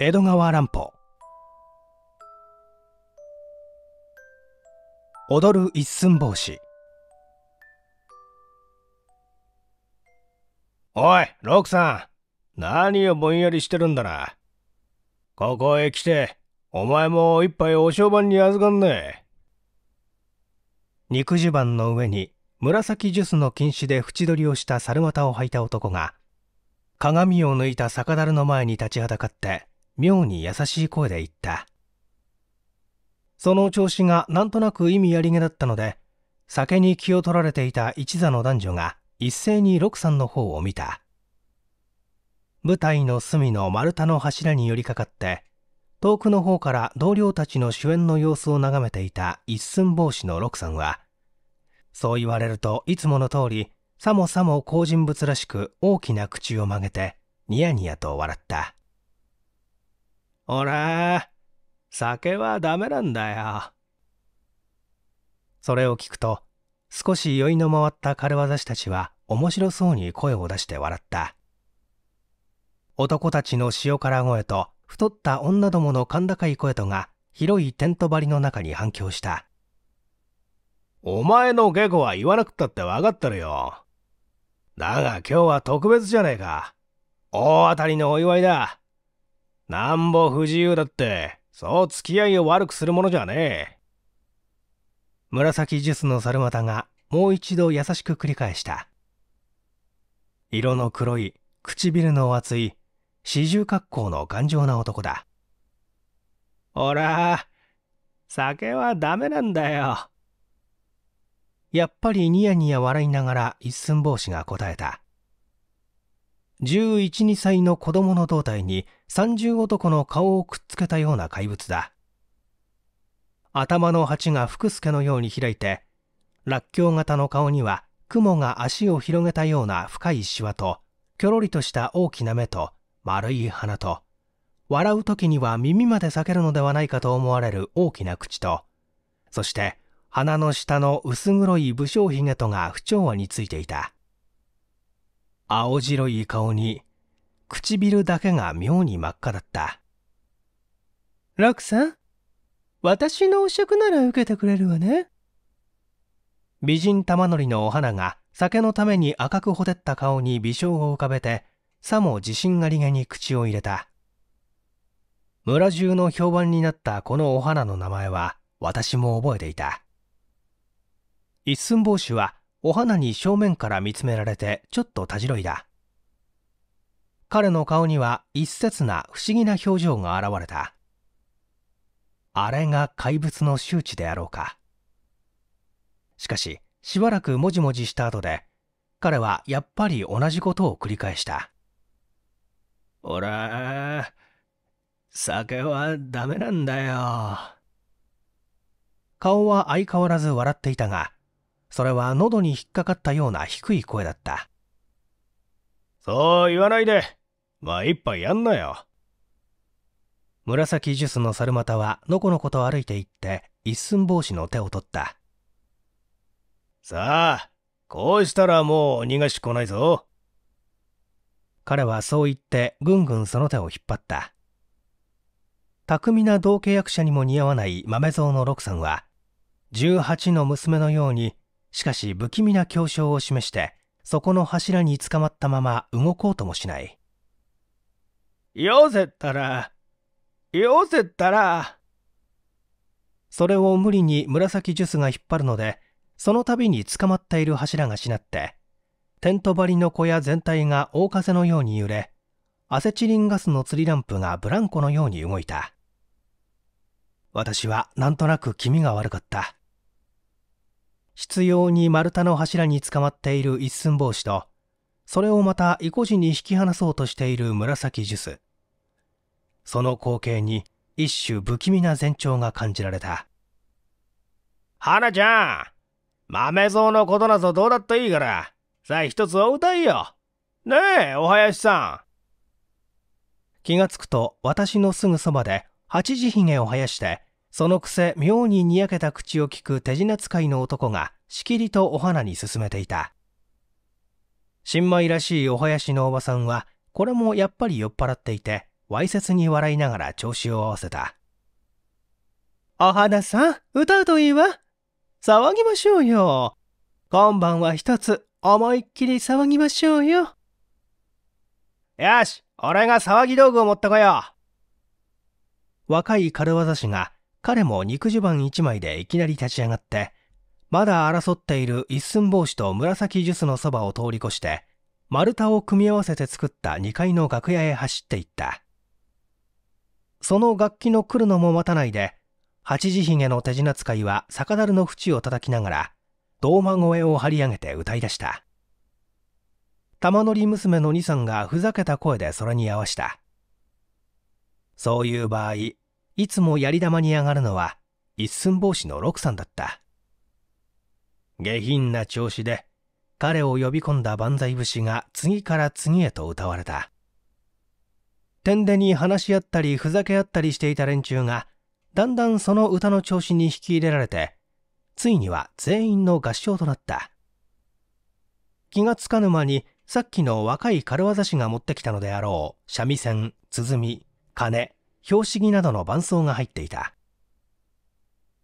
江戸川乱歩踊る一寸法師おい、ロクさん。何をぼんやりしてるんだな。ここへ来て、お前も一杯お商売に預かんね肉襦袢の上に紫ジュースの禁止で縁取りをした猿股を履いた男が鏡を抜いた酒樽の前に立ちはだかって妙に優しい声で言った。その調子がなんとなく意味ありげだったので酒に気を取られていた一座の男女が一斉に六さんの方を見た。舞台の隅の丸太の柱に寄りかかって遠くの方から同僚たちの主演の様子を眺めていた一寸法師の六さんはそう言われるといつもの通りさもさも好人物らしく大きな口を曲げてニヤニヤと笑った。ほら酒はダメなんだよ。それを聞くと少し酔いの回った軽業師たちは面白そうに声を出して笑った。男たちの塩辛声と太った女どもの甲高い声とが広いテント張りの中に反響した。お前の下戸は言わなくったって分かってるよ。だが今日は特別じゃねえか。大当たりのお祝いだ。なんぼ不自由だって。そう付き合いを悪くするものじゃねえ。紫ジュスの猿股がもう一度優しく繰り返した。色の黒い唇の厚い四十格好の頑丈な男だ。ほら酒はダメなんだよ。やっぱりニヤニヤ笑いながら一寸法師が答えた。11、2歳の子供の胴体に30男の顔をくっつけたような怪物だ。頭の鉢が福助のように開いてらっきょう型の顔には雲が足を広げたような深いシワときょろりとした大きな目と丸い鼻と笑う時には耳まで裂けるのではないかと思われる大きな口とそして鼻の下の薄黒い武将髭とが不調和についていた。青白い顔に唇だけが妙に真っ赤だった。楽さん私のお酌なら受けてくれるわね。美人玉乗りのお花が酒のために赤くほてった顔に微笑を浮かべてさも自信ありげに口を入れた。村中の評判になったこのお花の名前は私も覚えていた。一寸法師はお花に正面から見つめられてちょっとたじろいだ。彼の顔には一節な不思議な表情が現れた。あれが怪物の周知であろうか。しかししばらくもじもじした後で彼はやっぱり同じことを繰り返したほら酒はダメなんだよ。顔は相変わらず笑っていたがそれは喉に引っかかったような低い声だった。そう言わないで。まあ一杯やんなよ。紫ジュスの猿股はのこのこと歩いて行って一寸法師の手を取った。さあこうしたらもう逃がしこないぞ。彼はそう言ってぐんぐんその手を引っ張った。巧みな同契約者にも似合わない豆蔵の六さんは18の娘のようにしかし不気味な強調を示してそこの柱につかまったまま動こうともしない。よせったらよせったら。それを無理に紫ジュスが引っ張るのでその度に捕まっている柱がしなってテント張りの小屋全体が大風のように揺れアセチリンガスの釣りランプがブランコのように動いた。私はなんとなく気味が悪かった執拗に丸太の柱につかまっている一寸法師とそれをまた意固地に引き離そうとしている紫ジュスその光景に一種不気味な前兆が感じられた。花ちゃん豆蔵のことなぞどうだっていいからさあ一つお歌いよ。ねえお囃子さん。気がつくと私のすぐそばで八時ひげを生やしてそのくせ妙ににやけた口を聞く手品使いの男がしきりとお花に進めていた新米らしいお囃子のおばさんはこれもやっぱり酔っ払っていてわいせつに笑いながら調子を合わせた。お花さん、歌うといいわ。騒ぎましょうよ。今晩は一つ思いっきり騒ぎましょうよ。よし、俺が騒ぎ道具を持ってこよう。若い軽業師が彼も肉襦袢一枚でいきなり立ち上がって、まだ争っている一寸法師と紫ジュスのそばを通り越して、丸太を組み合わせて作った2階の楽屋へ走っていった。その楽器の来るのも待たないで、八時ひげの手品使いは酒樽の縁を叩きながら、胴間声を張り上げて歌い出した。玉乗り娘の二さんがふざけた声でそれに合わした。そういう場合、いつもやり玉に上がるのは一寸法師の六さんだった。下品な調子で彼を呼び込んだ万歳節が次から次へと歌われた。天でに話し合ったりふざけ合ったりしていた連中が、だんだんその歌の調子に引き入れられて、ついには全員の合唱となった。気がつかぬ間に、さっきの若い軽業師が持ってきたのであろう、三味線、鼓、鐘、拍子木などの伴奏が入っていた。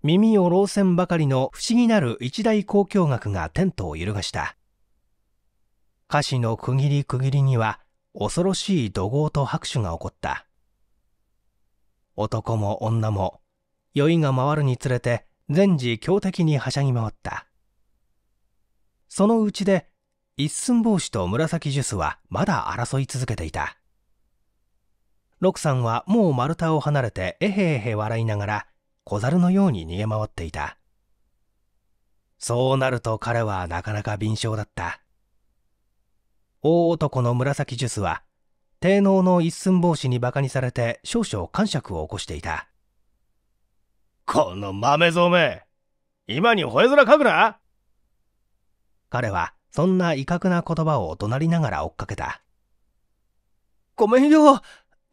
耳を老線ばかりの不思議なる一大交響楽がテントを揺るがした。歌詞の区切り区切りには恐ろしい怒号と拍手が起こった。男も女も酔いが回るにつれて全時強敵にはしゃぎ回った。そのうちで一寸法師と紫ジュスはまだ争い続けていた。六さんはもう丸太を離れてえへえへ笑いながら小猿のように逃げ回っていた。そうなると彼はなかなか敏捷だった。大男の紫ジュスは、低能の一寸法師に馬鹿にされて少々感触を起こしていた。この豆蔵め今に吠え面かくな？彼はそんな威嚇な言葉を怒鳴りながら追っかけた。ごめんよ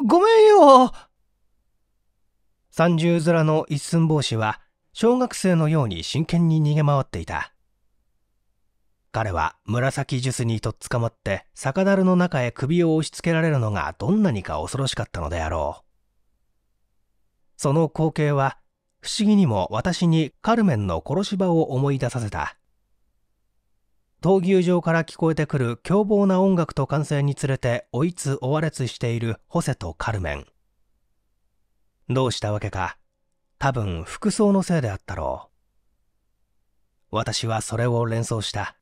ごめんよ三十面の一寸法師は小学生のように真剣に逃げ回っていた。彼は紫ジュスにとっ捕まって酒樽の中へ首を押し付けられるのがどんなにか恐ろしかったのであろう。その光景は不思議にも私にカルメンの殺し場を思い出させた。闘牛場から聞こえてくる凶暴な音楽と歓声につれて追いつ追われつしているホセとカルメン。どうしたわけか、多分服装のせいであったろう。私はそれを連想した。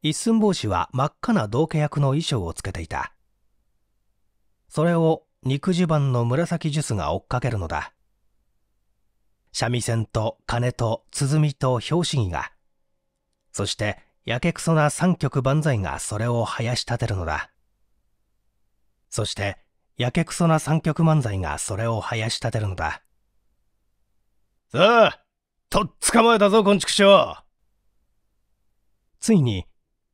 一寸法師は真っ赤な道家役の衣装をつけていた。それを肉襦袢の紫ジュスが追っかけるのだ。三味線と鐘と鼓と拍子木が、そしてやけくそな三曲万歳がそれを生やし立てるのだ。そして、やけくそな三曲漫才がそれを生やし立てるのだ。さあ、とっ捕まえたぞ、こんちくしょう。ついに、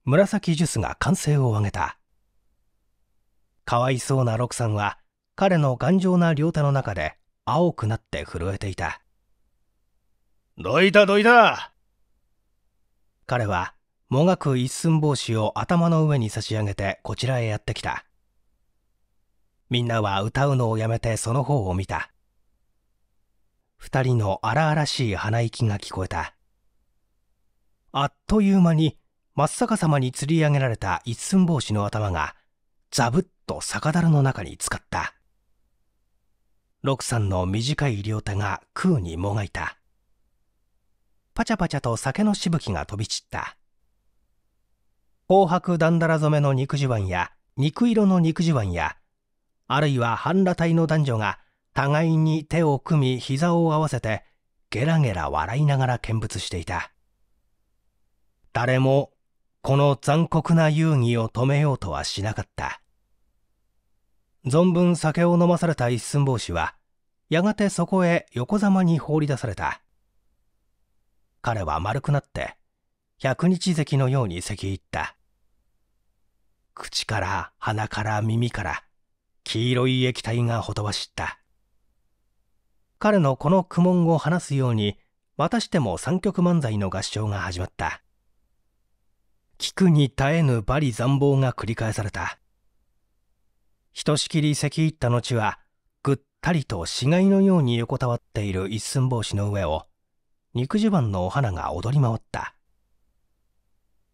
紫ジュースが歓声を上げた。かわいそうなロクさんは彼の頑丈な両手の中で青くなって震えていた。どいたどいた彼はもがく一寸帽子を頭の上に差し上げてこちらへやってきた。みんなは歌うのをやめてその方を見た。二人の荒々しい鼻息が聞こえた。あっという間に真っ逆さまに吊り上げられた一寸法師の頭が、ザブッと酒樽の中に浸かった。六さんの短い両手が空にもがいた。パチャパチャと酒のしぶきが飛び散った。紅白だんだら染めの肉襦袢や、肉色の肉襦袢や、あるいは半裸体の男女が、互いに手を組み膝を合わせて、ゲラゲラ笑いながら見物していた。誰もこの残酷な遊戯を止めようとはしなかった。存分酒を飲まされた一寸法師は、やがてそこへ横ざまに放り出された。彼は丸くなって、百日関のように咳入った。口から鼻から耳から黄色い液体がほとばしった。彼のこの苦悶を話すように、またしても三曲漫才の合唱が始まった。聞くに耐えぬ罵詈残暴が繰り返された。ひとしきり咳入った後はぐったりと死骸のように横たわっている一寸法師の上を肉襦袢のお花が踊り回った。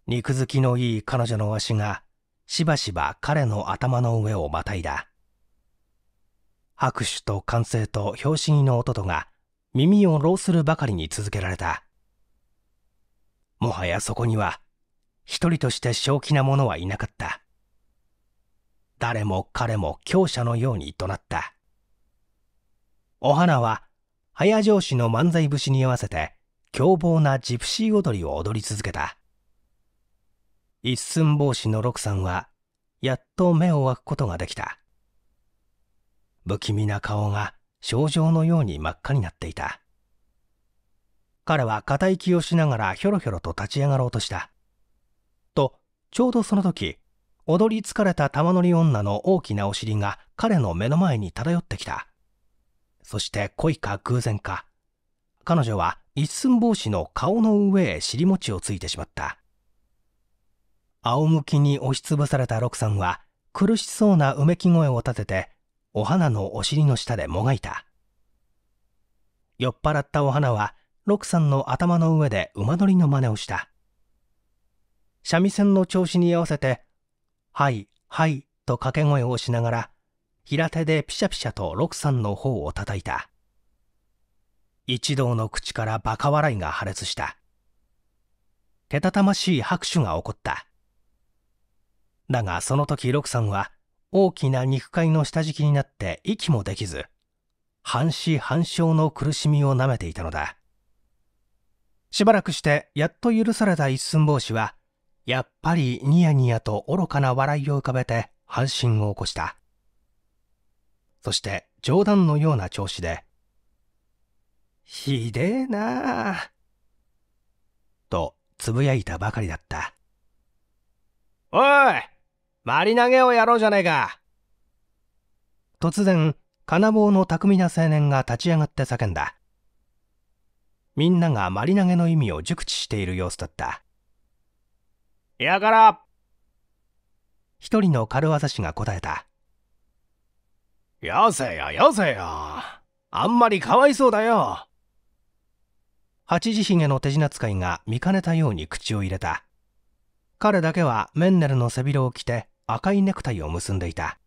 肉付きのいい彼女の足がしばしば彼の頭の上をまたいだ。拍手と歓声と拍子木の音とが耳を浪するばかりに続けられた。もはやそこには一人として正気な者はいなかった。誰も彼も強者のように怒鳴った。お花は、早上司の漫才節に合わせて、凶暴なジプシー踊りを踊り続けた。一寸法師の六さんは、やっと目を開くことができた。不気味な顔が症状のように真っ赤になっていた。彼は片息をしながらひょろひょろと立ち上がろうとした。と、ちょうどその時、踊り疲れた玉乗り女の大きなお尻が彼の目の前に漂ってきた。そして恋か偶然か、彼女は一寸法師の顔の上へ尻餅をついてしまった。仰向きに押しつぶされた六さんは苦しそうなうめき声を立ててお花のお尻の下でもがいた。酔っ払ったお花は六さんの頭の上で馬乗りの真似をした。三味線の調子に合わせてはい、はい、と掛け声をしながら、平手でピシャピシャと六さんの方を叩いた。一同の口からバカ笑いが破裂した。けたたましい拍手が起こった。だがその時六さんは大きな肉塊の下敷きになって息もできず、半死半生の苦しみをなめていたのだ。しばらくしてやっと許された一寸法師はやっぱりニヤニヤと愚かな笑いを浮かべて半身を起こした。そして冗談のような調子で、ひでえなあ。とつぶやいたばかりだった。おいマリ投げをやろうじゃねえか。突然、金棒の巧みな青年が立ち上がって叫んだ。みんながマリ投げの意味を熟知している様子だった。やから一人の軽業師が答えた。よせよよせよ。あんまりかわいそうだよ。八時ひげの手品使いが見かねたように口を入れた。彼だけはメンネルの背広を着て赤いネクタイを結んでいた。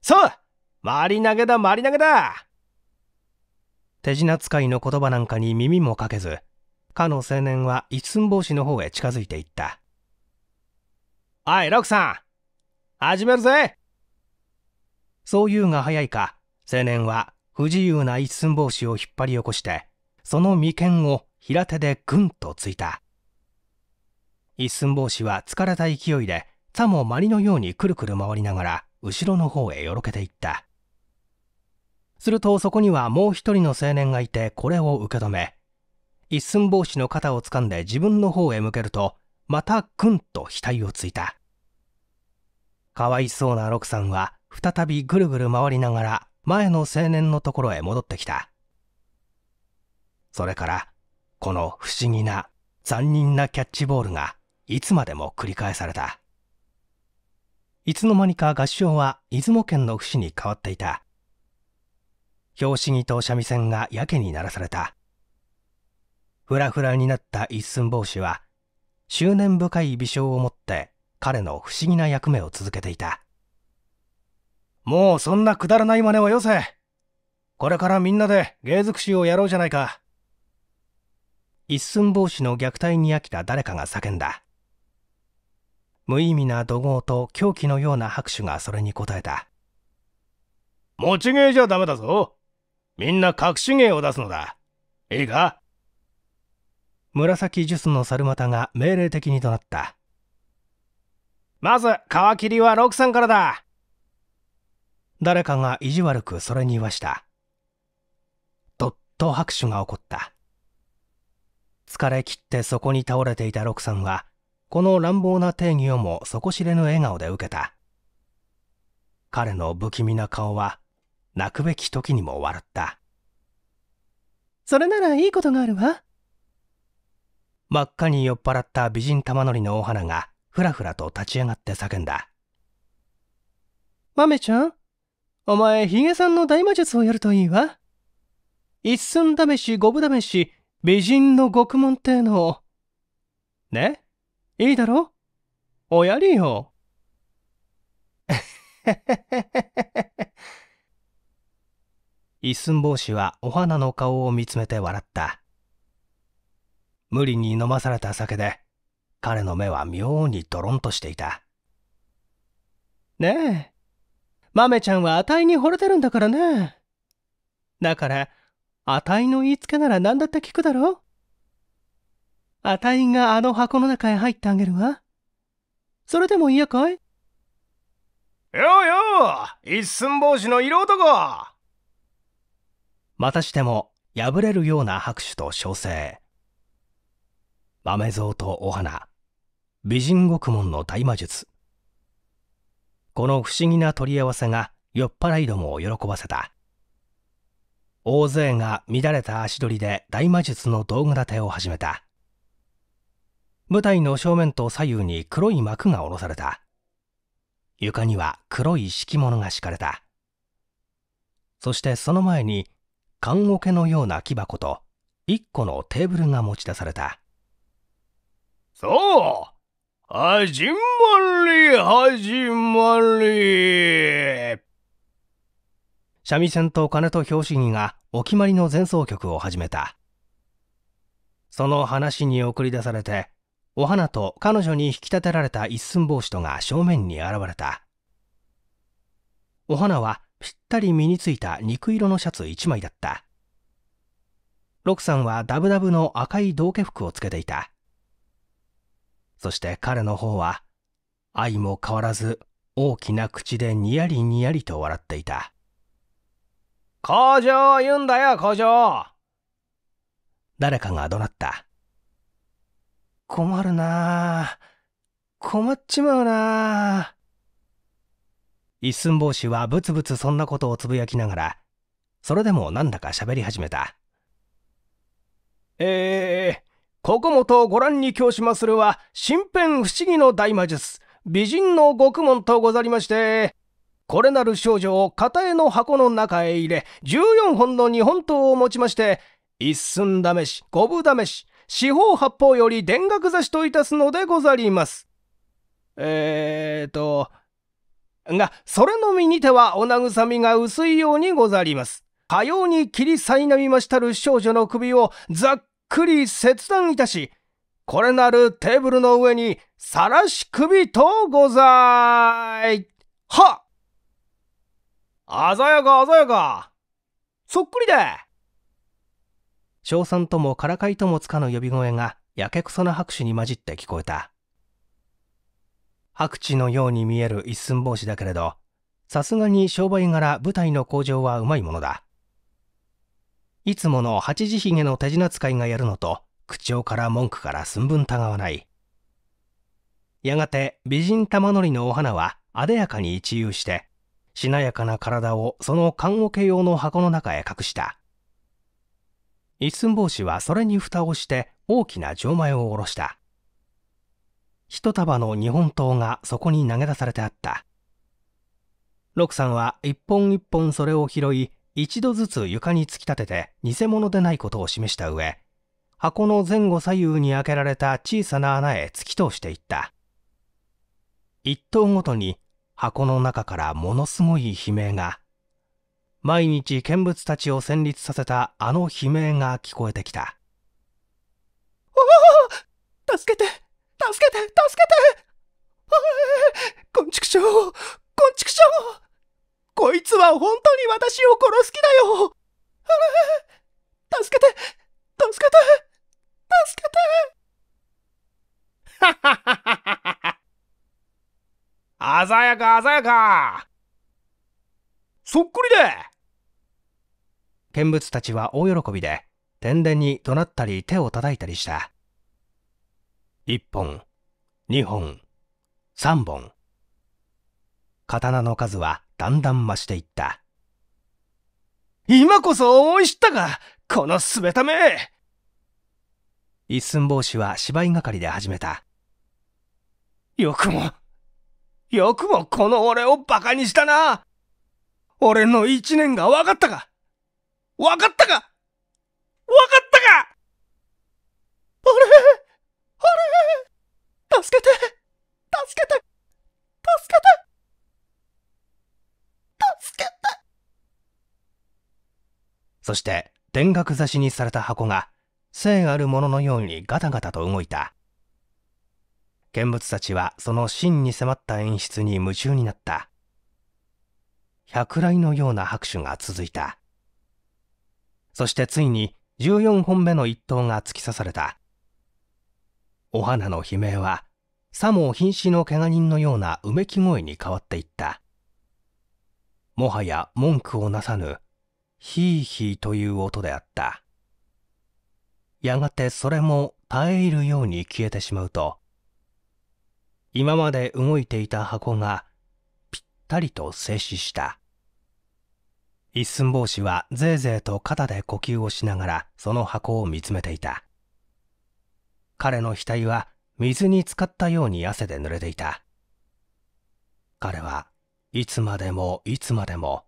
そうマリ投げだマリ投げだ手品使いの言葉なんかに耳もかけず、かの青年は一寸法師の方へ近づいていった。おい、ロクさん始めるぜそう言うが早いか、青年は不自由な一寸法師を引っ張り起こして、その眉間を平手でぐんとついた。一寸法師は疲れた勢いで、さもまりのようにくるくる回りながら、後ろの方へよろけていった。するとそこにはもう一人の青年がいてこれを受け止め、一寸法師の肩を掴んで自分の方へ向けると、またぐんと額をついた。かわいそうな六さんは、再びぐるぐる回りながら、前の青年のところへ戻ってきた。それから、この不思議な、残忍なキャッチボールが、いつまでも繰り返された。いつの間にか合唱は出雲県の節に変わっていた。拍子木と三味線がやけに鳴らされた。ふらふらになった一寸法師は、執念深い微笑を持って彼の不思議な役目を続けていた。もうそんなくだらない真似はよせ。これからみんなで芸尽くしをやろうじゃないか。一寸法師の虐待に飽きた誰かが叫んだ。無意味な怒号と狂気のような拍手がそれに応えた。持ち芸じゃダメだぞ。みんな隠し芸を出すのだ。いいか？紫ジュスの猿股が命令的に怒鳴った。まず、皮切りはロクさんからだ誰かが意地悪くそれに言わした。どっと拍手が起こった。疲れ切ってそこに倒れていたロクさんは、この乱暴な定義をも底知れぬ笑顔で受けた。彼の不気味な顔は、泣くべき時にも笑った。それならいいことがあるわ。真っ赤に酔っ払った美人玉乗りのお花がふらふらと立ち上がって叫んだ。豆ちゃん、お前、ヒゲさんの大魔術をやるといいわ。一寸試し、五分試し、美人の獄門ってのを。ね？いいだろ？おやりよ。一寸法師はお花の顔を見つめて笑った。無理に飲まされた酒で、彼の目は妙にドロンとしていた。ねえ。豆ちゃんはあたいに惚れてるんだからね。だから、あたいの言いつけなら何だって聞くだろあたいがあの箱の中へ入ってあげるわ。それでも嫌かい？ようよう一寸法師の色男。またしても破れるような拍手と掌声豆蔵とお花。美人獄門の大魔術この不思議な取り合わせが酔っ払いどもを喜ばせた。大勢が乱れた足取りで大魔術の道具立てを始めた。舞台の正面と左右に黒い幕が下ろされた。床には黒い敷物が敷かれた。そしてその前に棺桶のような木箱と一個のテーブルが持ち出された。そう！始まり始まり三味線と鐘と拍子木がお決まりの前奏曲を始めた。その話に送り出されて、お花と彼女に引き立てられた一寸法師とが正面に現れた。お花はぴったり身についた肉色のシャツ一枚だった。ロクさんはダブダブの赤い道化服をつけていた。そして彼の方は、愛も変わらず大きな口でにやりにやりと笑っていた。工場言うんだよ、工場誰かが怒鳴った。困るなあ。困っちまうなあ。一寸法師はブツブツそんなことをつぶやきながら、それでもなんだか喋り始めた。えー、ここもとご覧に教しまするは、身辺不思議の大魔術、美人の獄門とござりまして、これなる少女を片絵の箱の中へ入れ、14本の日本刀を持ちまして、一寸試し、五分試し、四方八方より田楽刺しといたすのでござります。えーと、が、それのみにてはお慰みが薄いようにござります。かように切りさいなみましたる少女の首をざっくり切断いたし、これなるテーブルの上にさらし首とござい。は鮮やか鮮やかそっくりだ賞賛ともからかいともつかぬ呼び声がやけくそな拍手に混じって聞こえた。白地のように見える一寸法師だけれど、さすがに商売柄舞台の工場はうまいものだ。いつもの八時ひげの手品使いがやるのと、口調から文句から寸分たがわない。やがて美人玉乗りのお花はあでやかに一遊して、しなやかな体をその棺桶用の箱の中へ隠した。一寸法師はそれに蓋をして大きな錠前を下ろした。一束の日本刀がそこに投げ出されてあった。六さんは一本一本それを拾い、一度ずつ床に突き立てて偽物でないことを示した上、箱の前後左右に開けられた小さな穴へ突き通していった。一頭ごとに箱の中からものすごい悲鳴が、毎日見物たちを戦慄させたあの悲鳴が聞こえてきた。おお助けて助けて助けてこんちくしょうこんちくしょうこいつは本当に私を殺す気だよ。助けて。助けて。助けて。はははは鮮やか鮮やか。そっくりで。見物たちは大喜びで天然に怒鳴ったり手を叩いたりした。1本、2本、3本。刀の数はだんだん増していった。今こそ思い知ったかこのすべため一寸法師は芝居係で始めた。よくも、よくもこの俺を馬鹿にしたな。俺の一年が分かったか分かったか分かったかあれあれ助けて助けて助けてそして田楽刺しにされた箱が生あるもののようにガタガタと動いた。見物たちはその真に迫った演出に夢中になった。百雷のような拍手が続いた。そしてついに14本目の一刀が突き刺された。お花の悲鳴はさも瀕死の怪我人のようなうめき声に変わっていった。もはや文句をなさぬヒーヒーという音であった。やがてそれも絶え入るように消えてしまうと今まで動いていた箱がぴったりと静止した。一寸法師はぜいぜいと肩で呼吸をしながらその箱を見つめていた。彼の額は水に浸かったように汗で濡れていた。彼はいつまでもいつまでも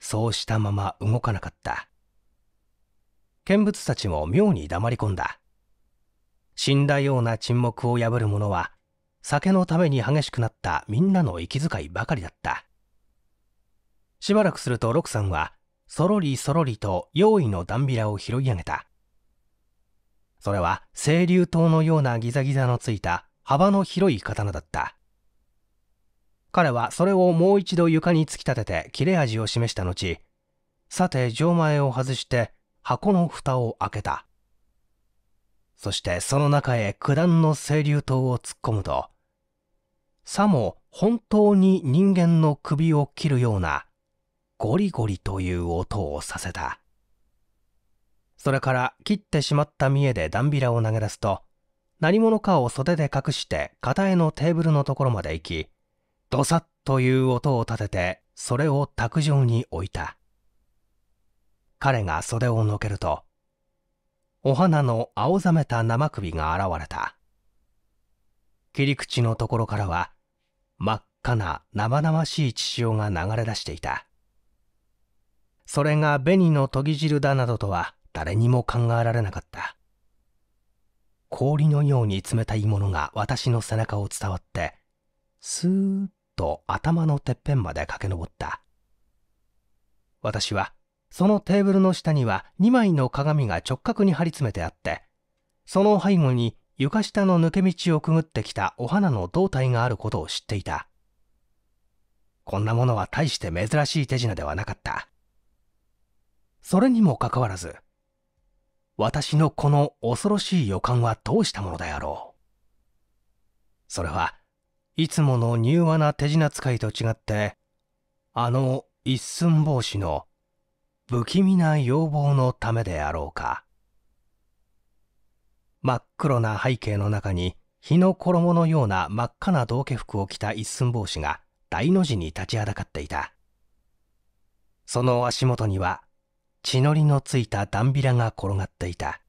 そうしたまま動かなかった。見物たちも妙に黙り込んだ。死んだような沈黙を破る者は酒のために激しくなったみんなの息遣いばかりだった。しばらくすると六さんはそろりそろりと用意のダンビラを拾い上げた。それは清流刀のようなギザギザのついた幅の広い刀だった。彼はそれをもう一度床に突き立てて切れ味を示した後さて錠前を外して箱の蓋を開けた。そしてその中へ九段の清流刀を突っ込むとさも本当に人間の首を切るようなゴリゴリという音をさせた。それから切ってしまった見栄でダンビラを投げ出すと何者かを袖で隠して片絵のテーブルのところまで行きドサッという音を立ててそれを卓上に置いた。彼が袖をのけるとお花の青ざめた生首が現れた。切り口のところからは真っ赤な生々しい血潮が流れ出していた。それが紅の研ぎ汁だなどとは誰にも考えられなかった。氷のように冷たいものが私の背中を伝わってスーッと頭のてっぺんまで駆け上った。私はそのテーブルの下には2枚の鏡が直角に張り詰めてあってその背後に床下の抜け道をくぐってきたお花の胴体があることを知っていた。こんなものは大して珍しい手品ではなかった。それにもかかわらず私のこの恐ろしい予感はどうしたものであろう。それはいつもの柔和な手品使いと違ってあの一寸法師の不気味な要望のためであろうか。真っ黒な背景の中に日の衣のような真っ赤な道化服を着た一寸法師が大の字に立ちはだかっていた。その足元には血のりのついたダンビラが転がっていた。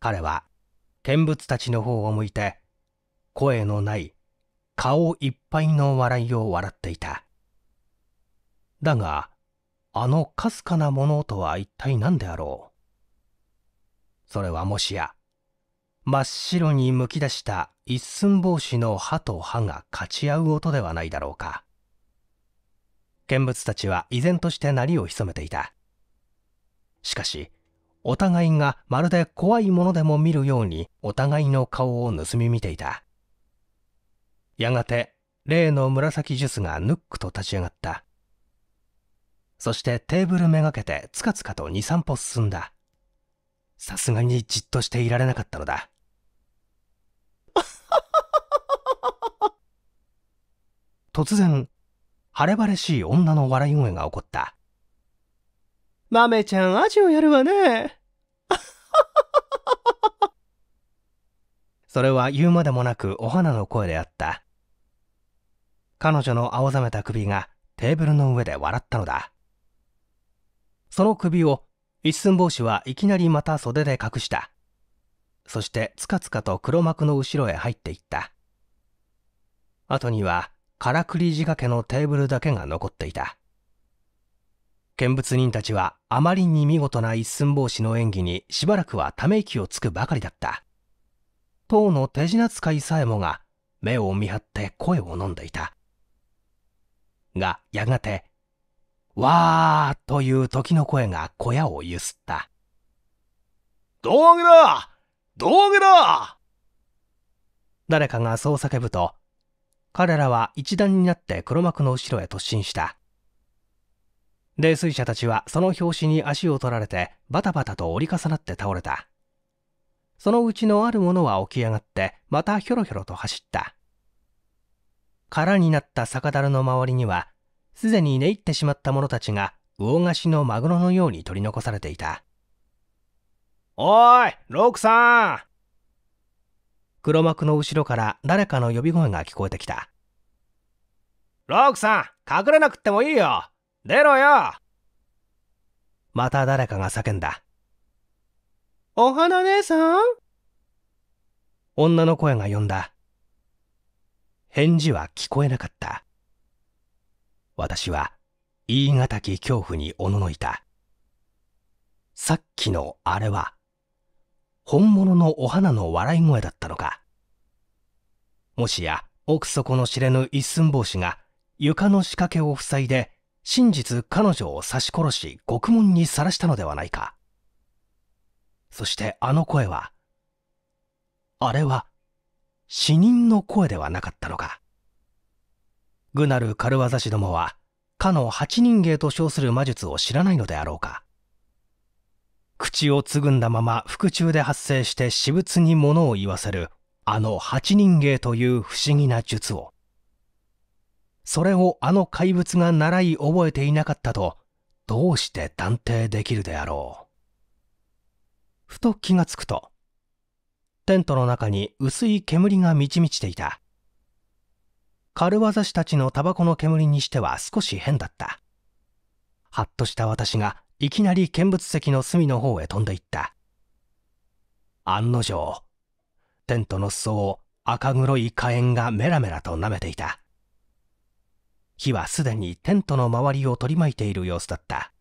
彼は見物たちの方を向いて声のない顔いっぱいの笑いを笑っていた。だがあのかすかなものとは一体何であろう。それはもしや真っ白にむき出した一寸法師の歯と歯が勝ち合う音ではないだろうか。見物たちは依然として鳴りを潜めていた。しかしお互いがまるで怖いものでも見るようにお互いの顔を盗み見ていた。やがて例の紫ジュースがヌックと立ち上がった。そしてテーブルめがけてつかつかと二三歩進んだ。さすがにじっとしていられなかったのだ。突然晴れ晴れしい女の笑い声が起こった。豆ちゃんアジをやるわね。それは言うまでもなくお花の声であった彼女の青ざめた首がテーブルの上で笑ったのだその首を一寸法師はいきなりまた袖で隠したそしてつかつかと黒幕の後ろへ入っていった後にはからくり仕掛けのテーブルだけが残っていた。見物人たちはあまりに見事な一寸法師の演技にしばらくはため息をつくばかりだった。当の手品使いさえもが目を見張って声を飲んでいた。が、やがて、わーという時の声が小屋をゆすった。胴上げだ胴上げだ誰かがそう叫ぶと、彼らは一段になって黒幕の後ろへ突進した。泥酔者たちはその拍子に足を取られてバタバタと折り重なって倒れた。そのうちのある者は起き上がってまたひょろひょろと走った。空になった酒樽の周りにはすでに寝入ってしまった者たちが魚菓子のマグロのように取り残されていた。おーい、ロークさん黒幕の後ろから誰かの呼び声が聞こえてきた。ロークさん、隠れなくってもいいよ出ろよまた誰かが叫んだ。お花姉さん？女の声が呼んだ。返事は聞こえなかった。私は言い難き恐怖におののいた。さっきのあれは、本物のお花の笑い声だったのか。もしや奥底の知れぬ一寸法師が床の仕掛けを塞いで真実彼女を刺し殺し獄門にさらしたのではないか。そしてあの声は、あれは死人の声ではなかったのか。愚なる軽業師どもは、かの八人芸と称する魔術を知らないのであろうか。口をつぐんだまま腹中で発生して私物に物を言わせる、あの八人芸という不思議な術を。それをあの怪物が習い覚えていなかったと、どうして断定できるであろう。ふと気がつくと、テントの中に薄い煙が満ち満ちていた。軽業師たちのタバコの煙にしては少し変だった。はっとした私がいきなり見物席の隅の方へ飛んでいった。案の定、テントの裾を赤黒い火炎がメラメラと舐めていた。火はすでにテントの周りを取り巻いている様子だった。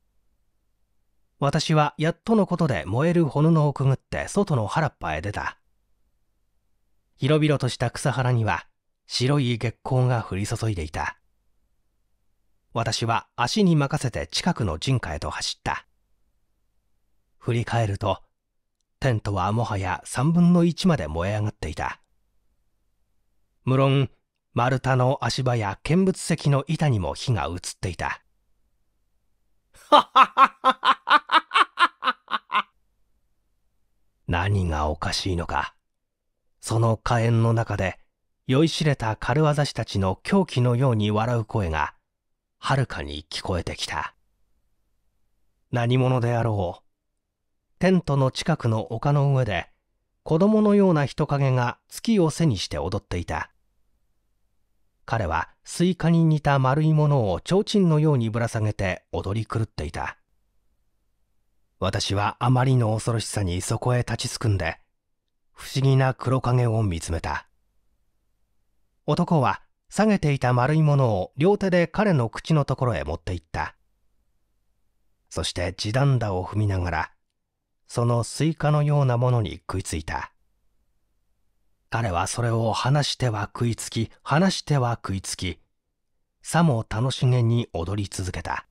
私はやっとのことで燃える炎をくぐって外の原っぱへ出た。広々とした草原には白い月光が降り注いでいた。私は足に任せて近くの人家へと走った。振り返ると、テントはもはや三分の一まで燃え上がっていた。無論、丸太の足場や見物席の板にも火が移っていた。何がおかしいのか。その火炎の中で、酔いしれた軽業師たちの狂気のように笑う声が、はるかに聞こえてきた。何者であろう。テントの近くの丘の上で、子供のような人影が月を背にして踊っていた。彼はスイカに似た丸いものを提灯のようにぶら下げて踊り狂っていた。私はあまりの恐ろしさにそこへ立ちすくんで、不思議な黒影を見つめた。男は下げていた丸いものを両手で彼の口のところへ持って行った。そして地団駄を踏みながら、そのスイカのようなものに食いついた。彼はそれを離しては食いつき、離しては食いつき、さも楽しげに踊り続けた。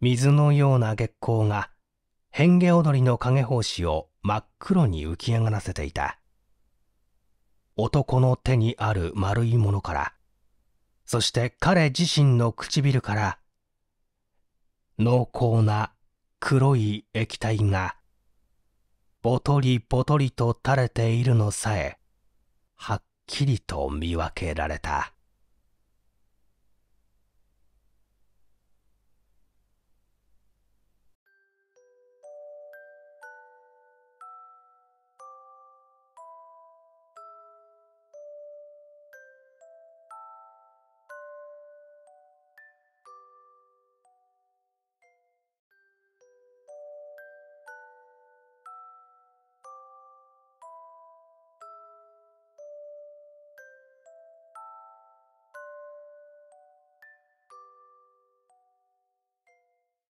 水のような月光が、変化踊りの影法師を真っ黒に浮き上がらせていた。男の手にある丸いものから、そして彼自身の唇から、濃厚な黒い液体がぼとりぼとりと垂れているのさえ、はっきりと見分けられた。